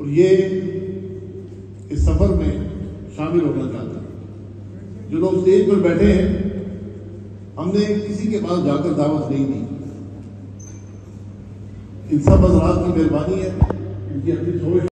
और ये इस सफ़र में शामिल होना चाहते हैं। जो लोग स्टेज पर बैठे हैं, हमने किसी के पास जाकर दावत नहीं दी। इन सब हजरात की मेहरबानी है। इनकी अपनी सोच